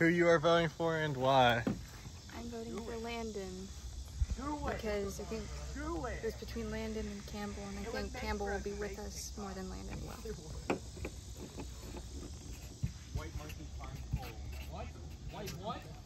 who you are voting for and why. I'm voting for Landon. Because I think it. was between Landon and Campbell, and I think Campbell will be with us more than Landon will. White what?